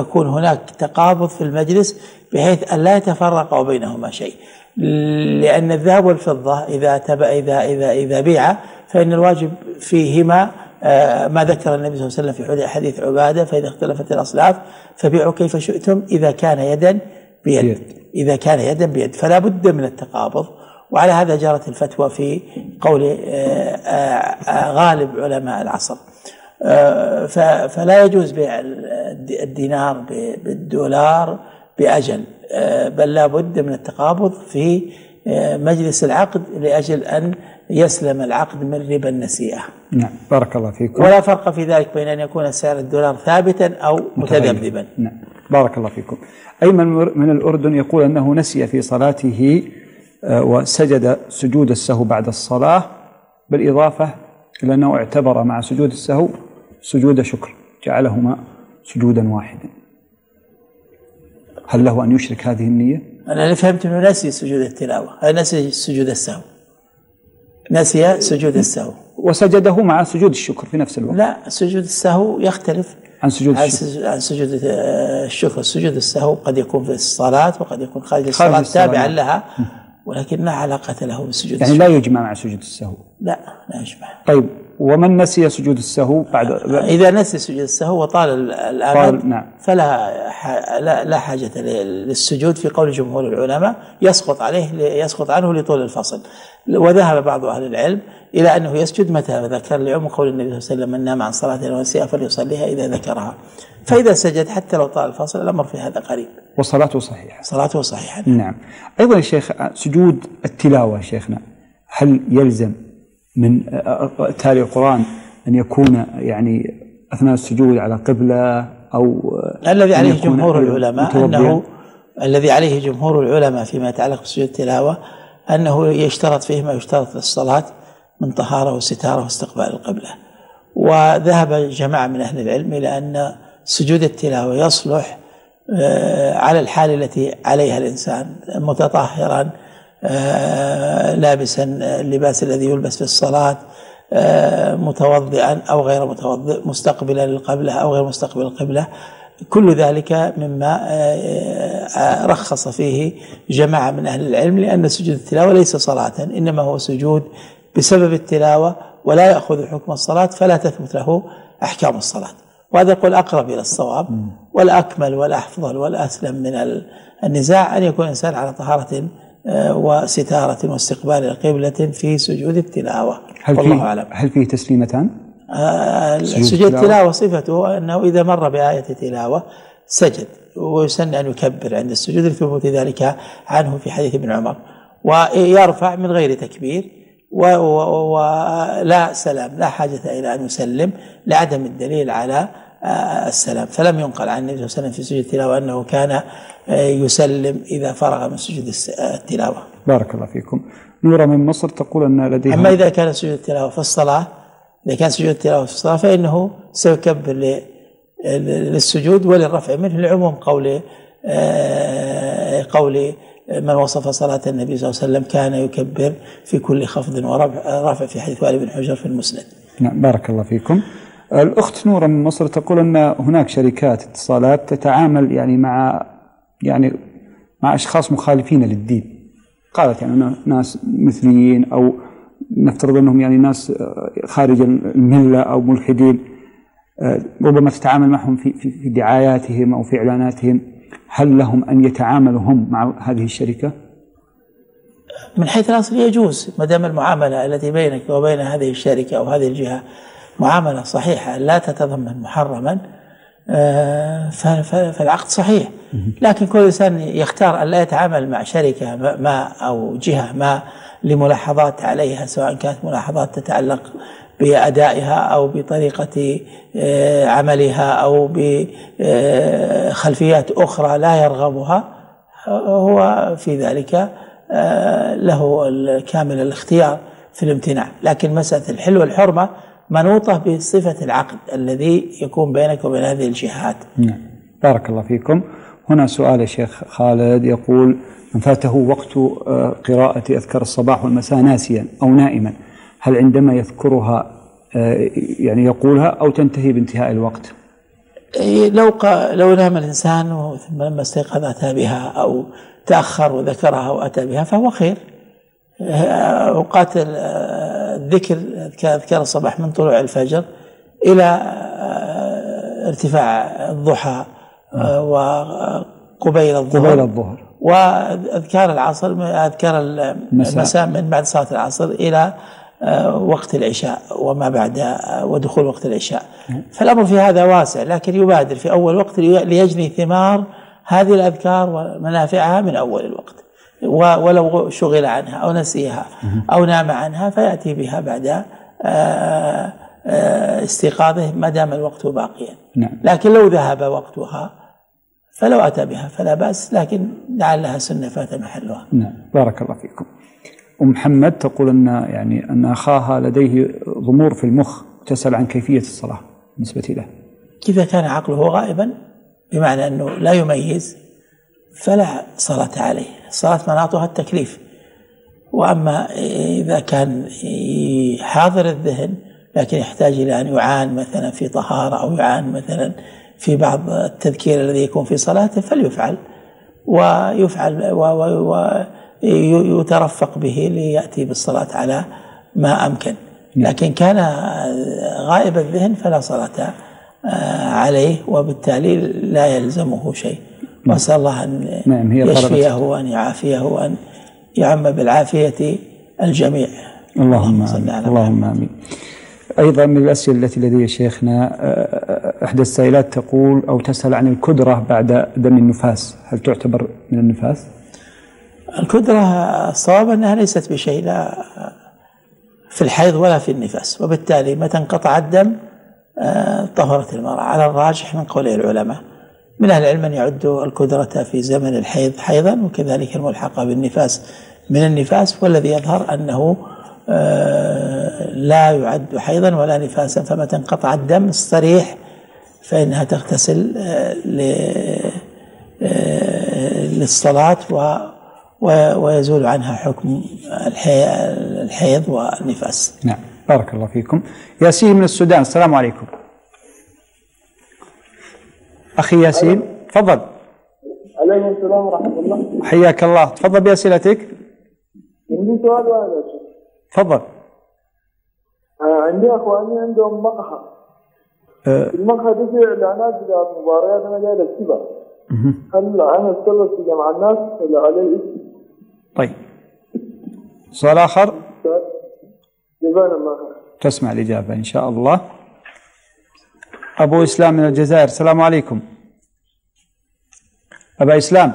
يكون هناك تقابض في المجلس بحيث أن لا يتفرق بينهما شيء. لأن الذهب والفضة إذا تب إذا إذا إذا بيع فإن الواجب فيهما آه، ما ذكر النبي صلى الله عليه وسلم في حديث عبادة فإذا اختلفت الأصلاف فبيعوا كيف شئتم إذا كان يدا بيد. إذا كان يدا بيد. فلا بد من التقابض. وعلى هذا جرت الفتوى في قول آه، آه، آه، غالب علماء العصر. آه، فلا يجوز بيع الد- الدينار بالدولار بأجل. آه، بل لا بد من التقابض في آه، مجلس العقد لأجل أن يسلم العقد من ربا النسيئة. نعم بارك الله فيكم. ولا فرق في ذلك بين أن يكون سعر الدولار ثابتا أو متذبذبا. نعم بارك الله فيكم. أيمن من الأردن يقول أنه نسي في صلاته آه، وسجد سجود السهو بعد الصلاة بالإضافة إلى أنه اعتبر مع سجود السهو سجود شكر جعلهما سجودا واحدا. هل له أن يشرك هذه النية؟ أنا فهمت أنه نسي سجود التلاوة نسي سجود السهو. نسي سجود السهو. وسجده مع سجود الشكر في نفس الوقت. لا سجود السهو يختلف عن سجود عن الشكر. عن سجود الشكر. سجود السهو قد يكون في الصلاة وقد يكون خارج الصلاة الصلاة، تابعا نعم. لها ولكن لا علاقة له بسجود يعني الشكر لا يجمع مع سجود السهو. لا لا يجمع. طيب ومن نسي سجود السهو بعد؟ إذا نسي سجود السهو وطال ال- الأمد طال- نعم. فلا لا, ل- للسجود في قول جمهور العلماء يسقط عليه يسقط عنه لطول الفصل. وذهب بعض أهل العلم إلى أنه يسجد متى؟ ذكر لعموم قول النبي صلى الله عليه وسلم من نام عن صلاة ونسيها فليصليها إذا ذكرها. فإذا سجد حتى لو طال الفصل الأمر في هذا قريب. وصلاته صحيحة. صلاته صحيحة. نعم. أيضا يا شيخ سجود التلاوة يا شيخنا هل يلزم من تالي القرآن أن يكون يعني أثناء السجود على قبلة أو الذي عليه جمهور العلماء؟ أنه الذي عليه جمهور العلماء فيما يتعلق بسجود التلاوة أنه يشترط فيه ما يشترط للصلاة من طهارة وستارة واستقبال القبلة وذهب جماعة من أهل العلم إلى أن سجود التلاوة يصلح آه، على الحال التي عليها الإنسان متطهرا لابسا اللباس الذي يلبس في الصلاة آه، متوضئا أو غير متوضئ مستقبلا للقبلة أو غير مستقبل القبلة. كل ذلك مما رخص فيه جماعة من أهل العلم لأن سجود التلاوة ليس صلاة إنما هو سجود بسبب التلاوة ولا يأخذ حكم الصلاة فلا تثبت له أحكام الصلاة. وهذا يقول أقرب إلى الصواب والأكمل والأفضل والأسلم من النزاع أن يكون الإنسان على طهارة آه، وستارة واستقبال القبلة في سجود التلاوة. هل والله فيه أعلم. هل فيه تسليمتان؟ آه سجود التلاوة. صفته أنه إذا مر بآية تلاوة سجد ويسن أن يكبر عند السجود لثبوت ذلك عنه في حديث ابن عمر. ويرفع من غير تكبير ولا سلام لا حاجة إلى أن يسلم لعدم الدليل على آه، السلام. فلم ينقل عن النبي صلى الله عليه وسلم في سجود التلاوة أنه كان آه، يسلم إذا فرغ من سجود آه، التلاوة. بارك الله فيكم. نورة من مصر تقول أن لديها أما إذا كان سجود التلاوة في الصلاة إذا كان سجود التلاوة في الصلاة فإنه سيكبر للسجود وللرفع منه لعموم قول قول من وصف صلاة النبي صلى الله عليه وسلم كان يكبر في كل خفض ورفع في حديث وائل بن حجر في المسند. نعم بارك الله فيكم. الأخت نورة من مصر تقول أن هناك شركات اتصالات تتعامل يعني مع يعني مع أشخاص مخالفين للدين. قالت يعني ناس مثليين أو نفترض أنهم يعني ناس خارج الملة أو ملحدين ربما تتعامل معهم في في دعاياتهم أو في إعلاناتهم. هل لهم أن يتعاملوا هم مع هذه الشركة؟ من حيث الأصل يجوز ما دام المعاملة التي بينك وبين هذه الشركة أو هذه الجهة. معاملة صحيحة لا تتضمن محرما آه، فالعقد صحيح. لكن كل إنسان يختار أن لا يتعامل مع شركة ما أو جهة ما لملاحظات عليها سواء كانت ملاحظات تتعلق بأدائها أو بطريقة آه، عملها أو بخلفيات أخرى لا يرغبها هو في ذلك آه، له كامل الاختيار في الامتناع. لكن مسألة الحل والحرمة منوطة بصفة العقد الذي يكون بينك وبين هذه الجهات. نعم. بارك الله فيكم. هنا سؤال يا شيخ خالد يقول من فاته وقت آه، قراءة أذكار الصباح والمساء ناسيا أو نائما هل عندما يذكرها آه، يعني يقولها أو تنتهي بانتهاء الوقت؟ لو لو نام الإنسان ثم لما استيقظ أتى بها أو تأخر وذكرها وأتى بها فهو خير. أوقات الذكر أذكار الصباح من طلوع الفجر إلى آه، ارتفاع الضحى آه، وقبيل الظهر. قبيل الظهر. وأذكار العصر أذكار المساء. من بعد صلاة العصر إلى آه، وقت العشاء وما بعد ودخول وقت العشاء. فالأمر في هذا واسع لكن يبادر في أول وقت ليجني ثمار هذه الأذكار ومنافعها من أول الوقت. ولو شغل عنها أو نسيها أو نام عنها فيأتي بها بعد آه، آه، استيقاظه ما دام الوقت باقيا. نعم. لكن لو ذهب وقتها فلو أتى بها فلا بأس لكن لعلها سنة فات محلها. نعم. بارك الله فيكم. أم محمد تقول أن يعني أن أخاها لديه ضمور في المخ تسأل عن كيفية الصلاة بالنسبة له. إذا كان عقله غائبا؟ بمعنى أنه لا يميز فلا صلاة عليه. الصلاة مناطها التكليف. وأما إذا كان حاضر الذهن لكن يحتاج إلى أن يعان مثلا في طهارة أو يعان مثلا في بعض التذكير الذي يكون في صلاته فليفعل. ويفعل ويترفق به ليأتي بالصلاة على ما أمكن. لكن كان غائب الذهن فلا صلاة عليه وبالتالي لا يلزمه شيء. وأسأل الله أن نعم هي يشفيه وأن يعافيه وأن يعم بالعافية الجميع. اللهم آمين. اللهم آمين. أيضا من الأسئلة التي لدي شيخنا إحدى السائلات تقول أو تسأل عن الكدرة بعد دم النفاس. هل تعتبر من النفاس؟ الكدرة الصواب أنها ليست بشيء لا في الحيض ولا في النفاس. وبالتالي متى انقطع الدم طهرت المرأة. على الراجح من قول العلماء. من أهل العلم من يعد الكدرة في زمن الحيض حيضا وكذلك الملحقة بالنفاس من النفاس والذي يظهر أنه آه، لا يعد حيضا ولا نفاسا فمتى انقطع الدم الصريح فإنها تغتسل آه، آه، للصلاة ويزول عنها حكم الحيض والنفاس. نعم. بارك الله فيكم. ياسين من السودان السلام عليكم. أخي ياسين تفضل. عليكم السلام ورحمة الله. حياك الله. تفضل بأسئلتك. عندي سؤال واحد تفضل. آه، عندي أخواني عندهم مقهى. أه. المقهى دي في إعلانات بتاعت مباريات أنا جاي أكتبها. هل أنا اتسبب في جمع الناس ولا علي؟ طيب. سؤال آخر. جزانا الله تسمع الإجابة إن شاء الله. أبو إسلام من الجزائر السلام عليكم أبا إسلام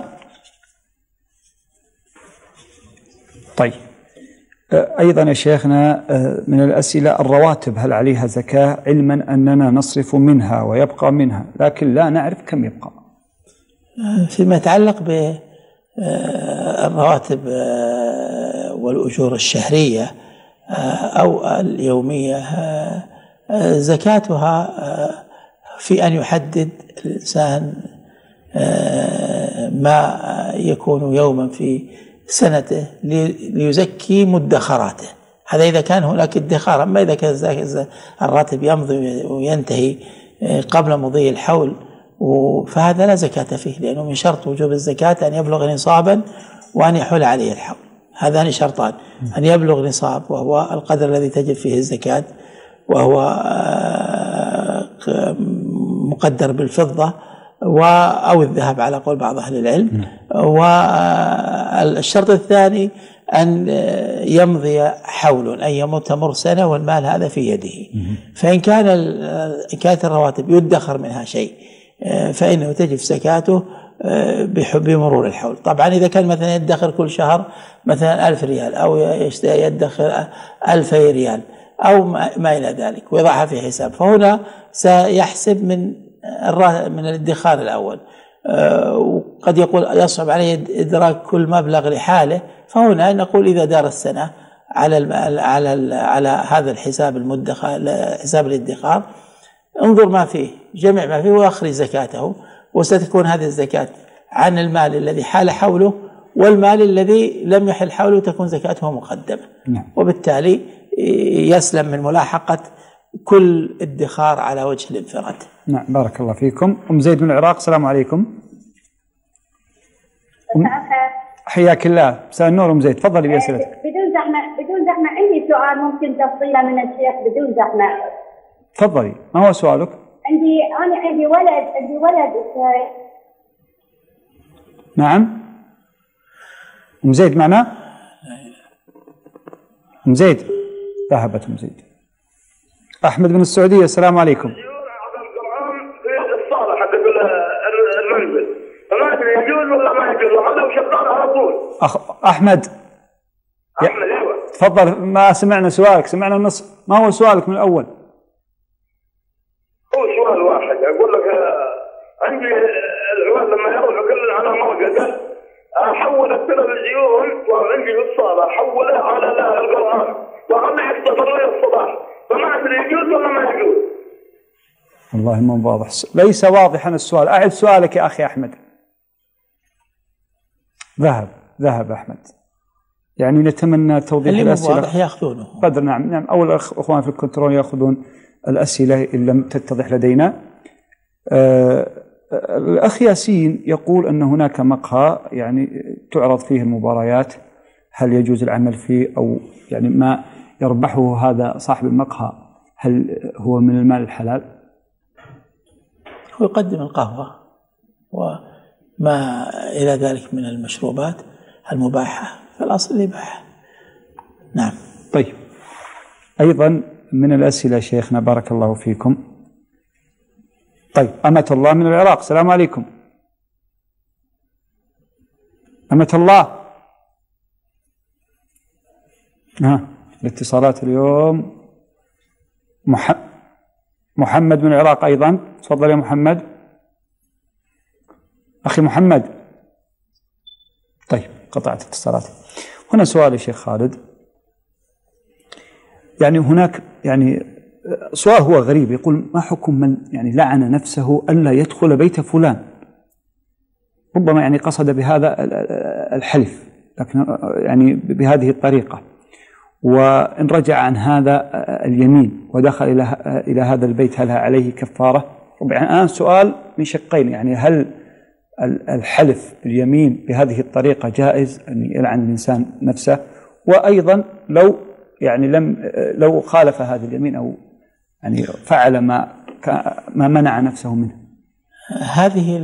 طيب أيضا يا شيخنا من الأسئلة الرواتب هل عليها زكاة علما أننا نصرف منها ويبقى منها لكن لا نعرف كم يبقى فيما يتعلق بالرواتب والأجور الشهرية آه، أو اليومية آه، زكاتها في أن يحدد الإنسان ما يكون يوما في سنته ليزكي مدخراته هذا إذا كان هناك ادخار أما إذا كان الراتب يمضي وينتهي قبل مضي الحول فهذا لا زكاة فيه لأنه من شرط وجوب الزكاة أن يبلغ نصابا وأن يحول عليه الحول. هذان شرطان. أن يبلغ نصاب وهو القدر الذي تجب فيه الزكاة وهو آه، مقدر بالفضة أو الذهب على قول بعض أهل العلم. والشرط الثاني أن يمضي حول أن يموت تمر سنة والمال هذا في يده. فإن كان كانت الرواتب يدخر منها شيء فإنه تجب زكاته بمرور الحول. طبعا إذا كان مثلا يدخر كل شهر مثلا ألف ريال أو يدخر ألفي ريال. أو ما إلى ذلك ويضعها في حساب. فهنا سيحسب من من الادخار الأول. آه، وقد يقول يصعب عليه إدراك كل مبلغ لحاله. فهنا نقول إذا دار السنة على على على هذا الحساب المدخر حساب الادخار انظر ما فيه جمع ما فيه وأخرج زكاته. وستكون هذه الزكاة عن المال الذي حال حوله والمال الذي لم يحل حوله تكون زكاته مقدمة. نعم. وبالتالي يسلم من ملاحقة كل ادخار على وجه الانفراد. نعم بارك الله فيكم. أم زيد من العراق السلام عليكم. حياك الله. مساء النور أم زيد تفضلي بأسئلتك. بدون زحمة بدون زحمة عندي سؤال ممكن تفصيله من الشيخ بدون زحمة؟ تفضلي. ما هو سؤالك؟ عندي أنا عندي ولد عندي ولد نعم. أم زيد معنا؟ أم زيد. ذهبت ام زيد. أحمد من السعودية السلام عليكم. الصالة أخ... أحمد. أحمد إيوه. تفضل ما سمعنا سؤالك سمعنا النص. ما هو سؤالك من الأول؟ هو سؤال واحد. أقول لك عندي العوال لما يروحوا كل على موقع احول التلفزيون وعندي في الصاله أحوله على القرآن. يحتفظ لي الصباح. فما أدري يجوز ولا ما يجوز؟ والله ما واضح. ليس واضحا السؤال. أعد سؤالك يا أخي أحمد. ذهب. ذهب أحمد. يعني نتمنى توضيح اللي الأسئلة. واضح يأخذونه. قدر نعم نعم. أو الأخوان في الكنترول يأخذون الأسئلة إن لم تتضح لدينا. آه الأخ ياسين يقول أن هناك مقهى يعني تعرض فيه المباريات. هل يجوز العمل فيه أو يعني ما يربحه هذا صاحب المقهى هل هو من المال الحلال؟ هو يقدم القهوة وما إلى ذلك من المشروبات المباحة فالأصل الإباحة. نعم. طيب. أيضا من الأسئلة شيخنا بارك الله فيكم. طيب أمة الله من العراق السلام عليكم. أمة الله. ها. الاتصالات اليوم. مح... محمد من العراق أيضا. تفضل يا محمد. أخي محمد. طيب قطعت اتصالات هنا سؤال يا شيخ خالد. يعني هناك يعني سؤال هو غريب. يقول ما حكم من يعني لعن نفسه ألا يدخل بيت فلان؟ ربما يعني قصد بهذا ال- ال- الحلف لكن يعني بهذه الطريقة. وإن رجع عن هذا اليمين ودخل إلى إلى هذا البيت هل عليه كفارة؟ طبعا الآن سؤال من شقين يعني هل ال- الحلف باليمين بهذه الطريقة جائز أن يلعن الإنسان نفسه وأيضا لو يعني لم لو خالف هذا اليمين أو يعني فعل ما ما منع نفسه منه هذه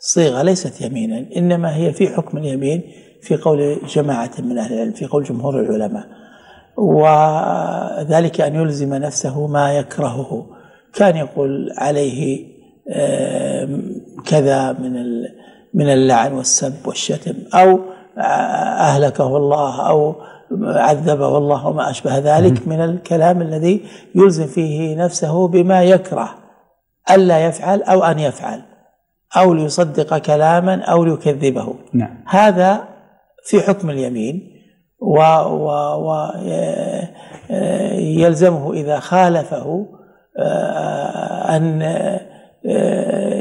الصيغة ليست يمينا إنما هي في حكم اليمين في قول جماعة من أهل العلم في قول جمهور العلماء. وذلك أن يلزم نفسه ما يكرهه. كان يقول عليه كذا من من اللعن والسب والشتم أو أهلكه الله أو عذبه الله وما أشبه ذلك من الكلام الذي يلزم فيه نفسه بما يكره ألا يفعل أو أن يفعل أو ليصدق كلاما أو ليكذبه. نعم. هذا في حكم اليمين و, و, و يلزمه إذا خالفه آه، أن آه،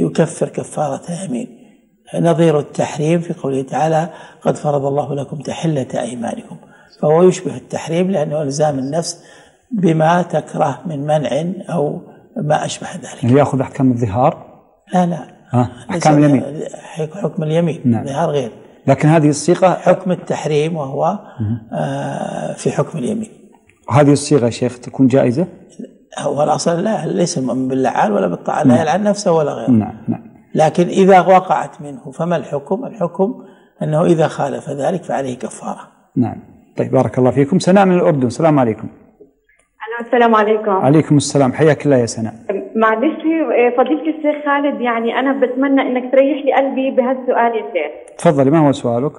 يكفر كفارة يمين نظير التحريم في قوله تعالى قد فرض الله لكم تحلة أيمانكم فهو يشبه التحريم لأنه إلزام النفس بما تكره من منع أو ما أشبه ذلك. يأخذ أحكام الظهار؟ لا لا. أحكام اليمين. حكم اليمين نعم. ظهار غير. لكن هذه الصيغة حكم التحريم وهو آه، في حكم اليمين. هذه الصيغة يا شيخ تكون جائزة؟ هو الأصل لا ليس المؤمن باللعان ولا بالطاعة لا نعم. يلعن نفسه ولا غيره. نعم نعم. لكن إذا وقعت منه فما الحكم؟ الحكم أنه إذا خالف ذلك فعليه كفارة. نعم. طيب بارك الله فيكم. سناء من الأردن. السلام عليكم. السلام عليكم. عليكم السلام. حياك الله يا سناء. معلش آه، فضيلة الشيخ خالد يعني أنا بتمنى إنك تريح لي قلبي بهالسؤال يا شيخ. تفضلي ما هو سؤالك؟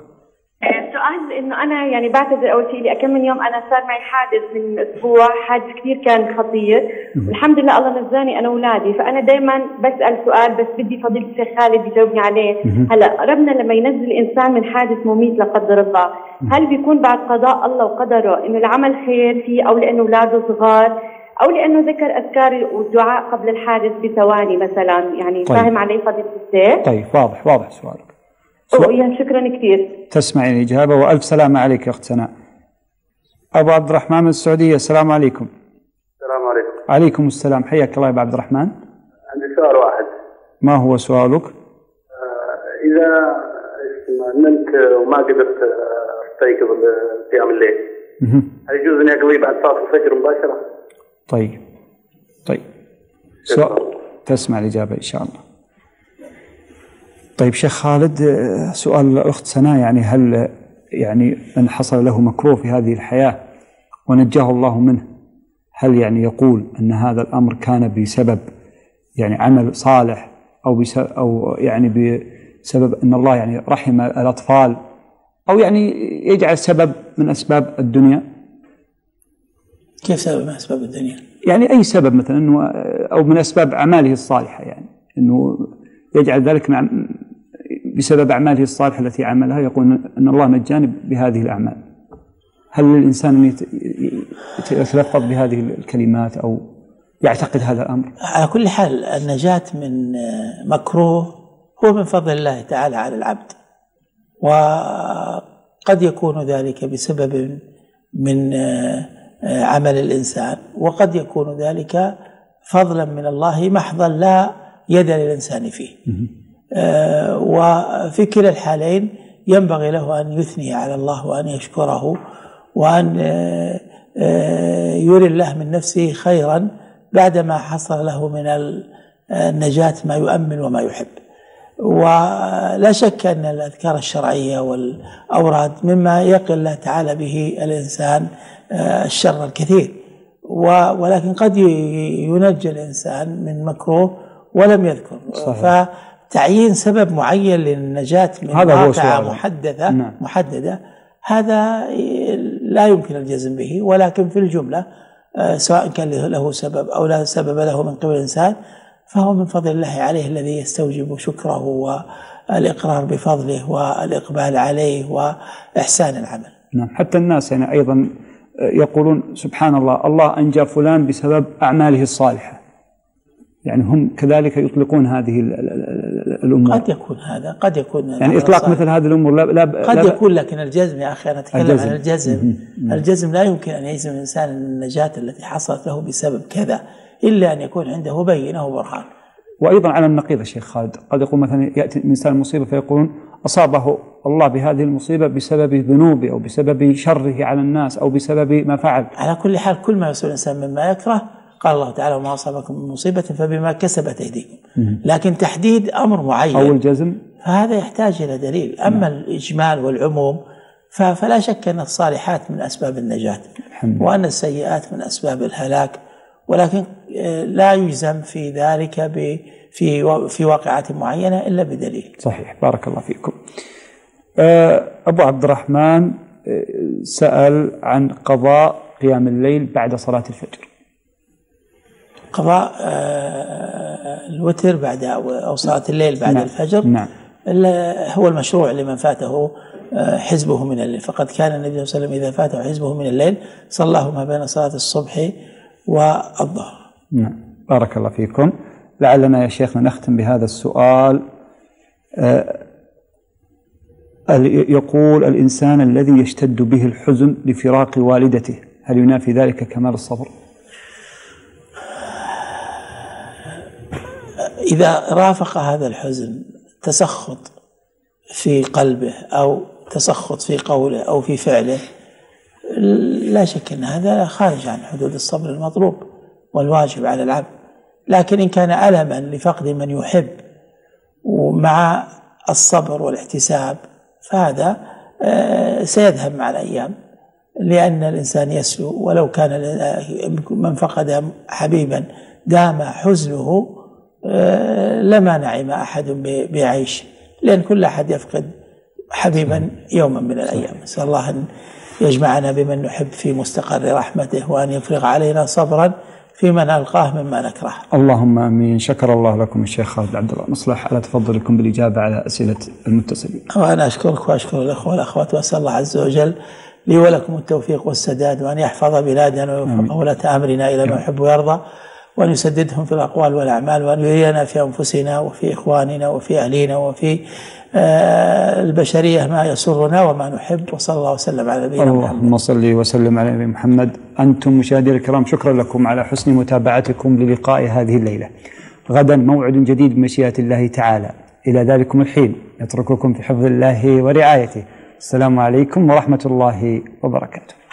آه، سؤال إنه أنا يعني بعتذر أول شيء لكم من يوم أنا صار معي حادث من أسبوع حادث كثير كان خطير. والحمد لله الله نجاني أنا وأولادي فأنا دائما بسأل سؤال بس بدي فضيلة الشيخ خالد يجاوبني عليه. هلأ ربنا لما ينزل الإنسان من حادث مميت لا قدر الله هل بيكون بعد قضاء الله وقدره إنه العمل خير فيه أو لأنه أولاده صغار؟ أو لأنه ذكر أذكار والدعاء قبل الحادث بثواني مثلا يعني طيب. فاهم علي فضيلة الشيخ؟ طيب واضح واضح سؤالك أوه، شكرا كثير تسمعين الإجابة وألف سلامة عليك يا أخت سناء أبو عبد الرحمن من السعودية السلام عليكم السلام عليكم عليكم السلام حياك الله يا أبو عبد الرحمن عندي سؤال واحد ما هو سؤالك؟ إذا اسمه نمت وما قدرت آه، أستيقظ قيام الليل. هل يجوز اني أقضي بعد صلاة الفجر مباشرة؟ طيب. طيب. سؤال تسمع الإجابة إن شاء الله. طيب شيخ خالد سؤال الأخت سناء يعني هل يعني من حصل له مكروه في هذه الحياة ونجاه الله منه هل يعني يقول أن هذا الأمر كان بسبب يعني عمل صالح أو بسبب أو يعني بسبب أن الله يعني رحم الأطفال أو يعني يجعل سبب من أسباب الدنيا؟ كيف سبب من أسباب الدنيا يعني أي سبب مثلا أنه أو من أسباب أعماله الصالحة يعني أنه يجعل ذلك مع بسبب أعماله الصالحة التي عملها يقول أن الله نجاني بهذه الأعمال. هل للإنسان أن يت- يتلفظ بهذه الكلمات أو يعتقد هذا الأمر؟ على كل حال النجاة من مكروه هو من فضل الله تعالى على العبد وقد يكون ذلك بسبب من عمل الإنسان. وقد يكون ذلك فضلا من الله محضا لا يد للإنسان فيه. آه، وفي كلا الحالين ينبغي له أن يثني على الله وأن يشكره وأن آه، آه، يري الله من نفسه خيرا بعدما حصل له من ال- النجاة ما يؤمن وما يحب. ولا شك أن الأذكار الشرعية والأوراد مما يقي الله تعالى به الإنسان آه، الشر الكثير ولكن قد ي- ينجى الإنسان من مكروه ولم يذكر صحيح. فتعيين سبب معين للنجاة من هذا هو واقعة. محددة نعم. محددة هذا لا يمكن الجزم به ولكن في الجملة آه، سواء كان له- له سبب أو لا سبب له من قبل الإنسان فهو من فضل الله عليه الذي يستوجب شكره والإقرار بفضله والإقبال عليه وإحسان العمل نعم حتى الناس يعني أيضا يقولون سبحان الله الله أنجى فلان بسبب أعماله الصالحة. يعني هم كذلك يطلقون هذه ال- ال- ال- الأمور قد يكون هذا قد يكون يعني إطلاق صحيح. مثل هذه الأمور لا لا قد لا يكون لكن الجزم يا أخي أنا أتكلم الجزم. عن الجزم. الجزم لا يمكن أن يجزم الإنسان ان النجاة التي حصلت له بسبب كذا إلا أن يكون عنده بينة وبرهان. وأيضا على النقيض يا شيخ خالد قد يقول مثلا يأتي الانسان مصيبة فيقولون أصابه الله بهذه المصيبة بسبب ذنوبه أو بسبب شره على الناس أو بسبب ما فعل. على كل حال كل ما يصيب الإنسان مما يكره قال الله تعالى وما أصابكم من مصيبة فبما كسبت أيديكم. لكن تحديد أمر معين. أو الجزم. فهذا يحتاج إلى دليل. أما الإجمال والعموم ف- فلا شك أن الصالحات من أسباب النجاة الحمد وأن السيئات من أسباب الهلاك. ولكن آه، لا يجزم في ذلك ب- في في واقعات معينة إلا بدليل. صحيح. بارك الله فيكم. آه، أبو عبد الرحمن آه، سأل عن قضاء قيام الليل بعد صلاة الفجر. قضاء الوتر بعد أو أو صلاة الليل بعد نعم. الفجر. نعم. هو المشروع لمن فاته حزبه من الليل. فقد كان النبي صلى الله عليه وسلم إذا فاته حزبه من الليل صلاه ما بين صلاة الصبح والظهر نعم. بارك الله فيكم. لعلنا يا شيخنا نختم بهذا السؤال. آه، يقول الإنسان الذي يشتد به الحزن لفراق والدته هل ينافي ذلك كمال الصبر؟ إذا رافق هذا الحزن تسخط في قلبه أو تسخط في قوله أو في فعله لا شك أن هذا خارج عن حدود الصبر المطلوب والواجب على العبد. لكن إن كان ألما لفقد من يحب ومع الصبر والاحتساب فهذا آه، سيذهب مع الأيام. لأن الإنسان يسلو ولو كان من فقد حبيبا دام حزنه آه، لما نعم أحد بعيش لأن كل أحد يفقد حبيبا يوما من الأيام. نسأل الله أن يجمعنا بمن نحب في مستقر رحمته وأن يفرغ علينا صبرا فيما نلقاه مما نكره اللهم آمين. شكر الله لكم الشيخ خالد عبد الله. مصلح على تفضلكم بالإجابة على أسئلة المتصلين. وأنا أشكرك وأشكر الأخوة والأخوات وأسأل الله عز وجل لي ولكم التوفيق والسداد وأن يحفظ بلادنا ويوفق ولاة أمرنا إلى ما يحب ويرضى. وأن يسددهم في الأقوال والأعمال وأن يرينا في أنفسنا وفي إخواننا وفي أهلينا وفي آه، البشرية ما يسرنا وما نحب وصلى الله وسلم على نبينا محمد اللهم صل وسلم على نبينا محمد أنتم مشاهدينا الكرام شكرا لكم على حسن متابعتكم للقاء هذه الليلة. غدا موعد جديد بمشيئة الله تعالى. إلى ذلكم الحين نترككم في حفظ الله ورعايته. السلام عليكم ورحمة الله وبركاته.